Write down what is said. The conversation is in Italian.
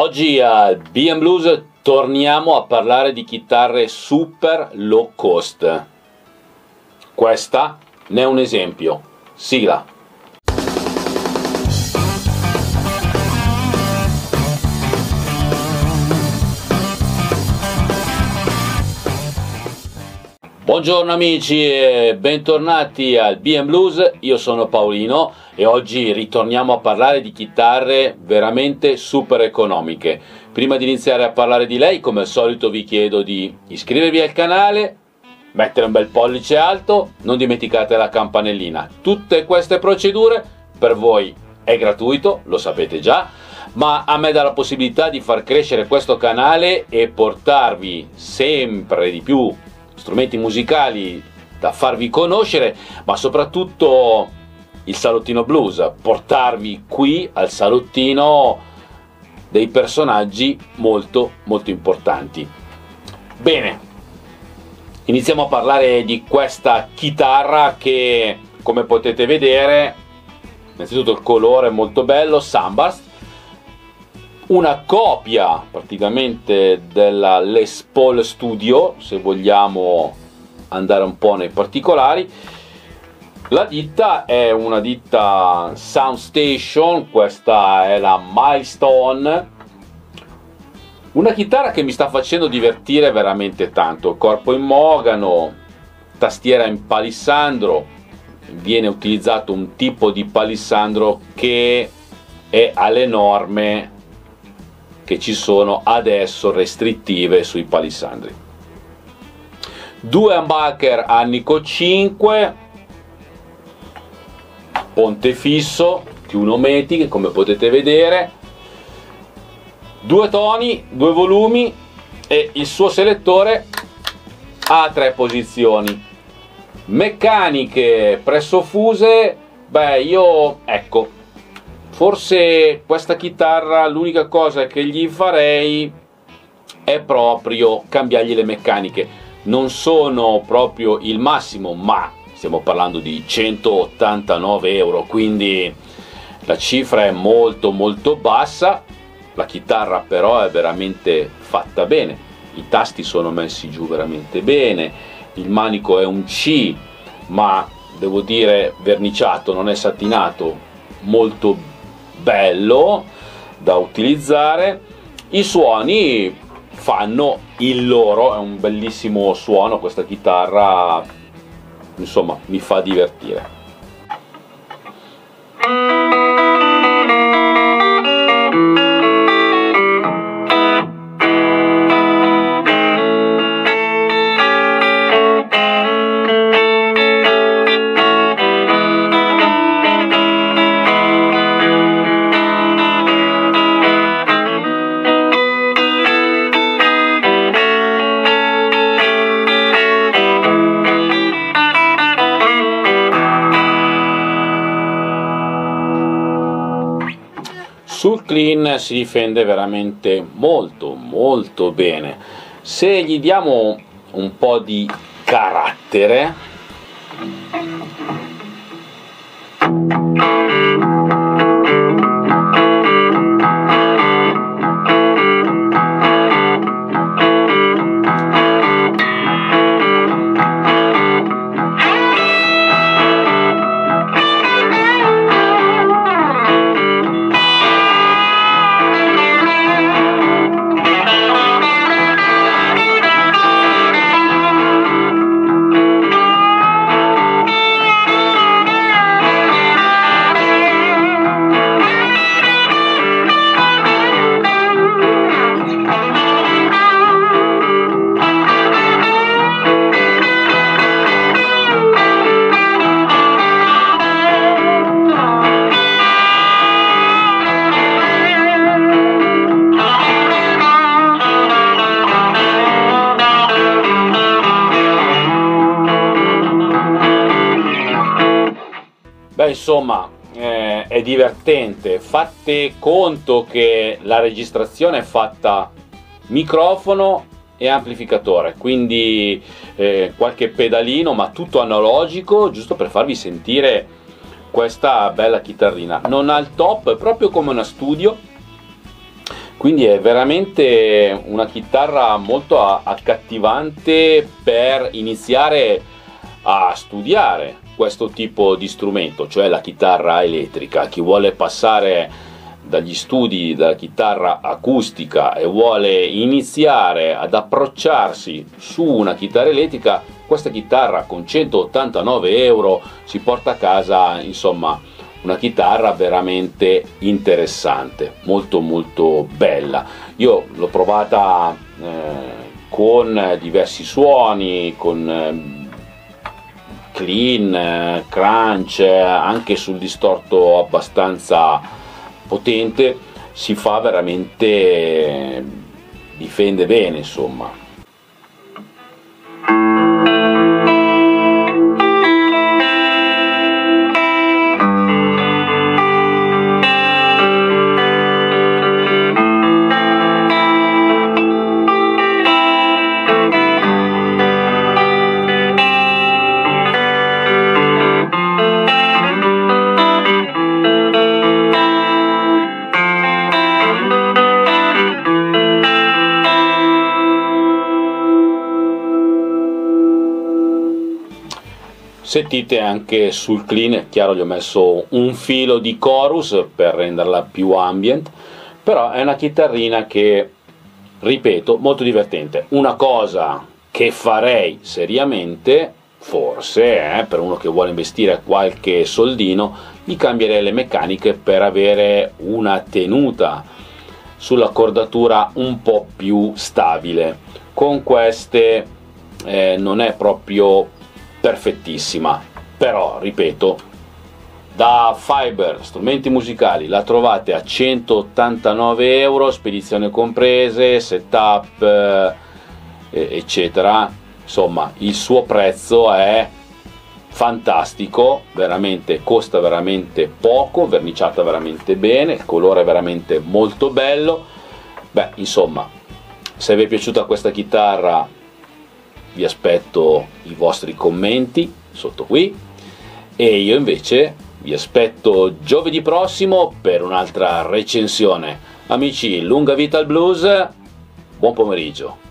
Oggi a BM Blues torniamo a parlare di chitarre super low cost. Questa ne è un esempio. Sigla. Buongiorno amici e bentornati al BM Blues, io sono Paolino e oggi ritorniamo a parlare di chitarre veramente super economiche. Prima di iniziare a parlare di lei, come al solito vi chiedo di iscrivervi al canale, mettere un bel pollice alto, non dimenticate la campanellina. Tutte queste procedure per voi è gratuito, lo sapete già, ma a me dà la possibilità di far crescere questo canale e portarvi sempre di più strumenti musicali da farvi conoscere, ma soprattutto il salottino blues, portarvi qui al salottino dei personaggi molto molto importanti. Bene, iniziamo a parlare di questa chitarra che come potete vedere, innanzitutto il colore è molto bello, Sunburst, una copia praticamente della Les Paul Studio, se vogliamo andare un po' nei particolari. La ditta è una ditta Soundstation, questa è la Milestone, una chitarra che mi sta facendo divertire veramente tanto, corpo in mogano, tastiera in palissandro, viene utilizzato un tipo di palissandro che è alle norme che ci sono adesso restrittive sui palissandri. Due humbucker Annico 5, ponte fisso, più nometi come potete vedere, due toni, due volumi e il suo selettore ha tre posizioni. Meccaniche presso fuse, beh io ecco Forse questa chitarra l'unica cosa che gli farei è proprio cambiargli le meccaniche. Non sono proprio il massimo, ma stiamo parlando di 189 euro, quindi la cifra è molto molto bassa. La chitarra però è veramente fatta bene, i tasti sono messi giù veramente bene, il manico è un C, ma devo dire verniciato, non è satinato, molto bene bello da utilizzare. I suoni fanno il loro è un bellissimo suono questa chitarra insomma mi fa divertire sul clean si difende veramente molto molto bene. Se gli diamo un po' di carattere insomma, eh, è divertente. Fate conto che la registrazione è fatta microfono e amplificatore, quindi eh, qualche pedalino, ma tutto analogico, giusto per farvi sentire questa bella chitarrina. Non ha il top, è proprio come una studio, quindi è veramente una chitarra molto accattivante per iniziare a studiare questo tipo di strumento, cioè la chitarra elettrica. Chi vuole passare dagli studi della chitarra acustica e vuole iniziare ad approcciarsi su una chitarra elettrica, questa chitarra con 189 euro si porta a casa, insomma, una chitarra veramente interessante, molto molto bella. Io l'ho provata eh, con diversi suoni, con eh, clean, eh, crunch, anche sul distorto abbastanza potente, si fa veramente difende bene, insomma. Sentite anche sul clean è chiaro gli ho messo un filo di chorus per renderla più ambient però è una chitarrina che ripeto molto divertente. Una cosa che farei seriamente forse eh, per uno che vuole investire qualche soldino gli cambierei le meccaniche per avere una tenuta sull'accordatura un po' più stabile. Con queste eh, non è proprio perfettissima. Però ripeto da Fiber strumenti musicali la trovate a 189 euro spedizione comprese setup eh, eccetera. Insomma il suo prezzo è fantastico veramente costa veramente poco verniciata veramente bene il colore è veramente molto bello. Beh insomma se vi è piaciuta questa chitarra vi aspetto i vostri commenti sotto qui e io invece vi aspetto giovedì prossimo per un'altra recensione. Amici, lunga vita al blues, buon pomeriggio.